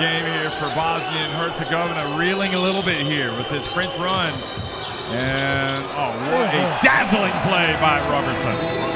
game here for Bosnia and Herzegovina, reeling a little bit here with this French run. And, oh, what a dazzling play by Roberson.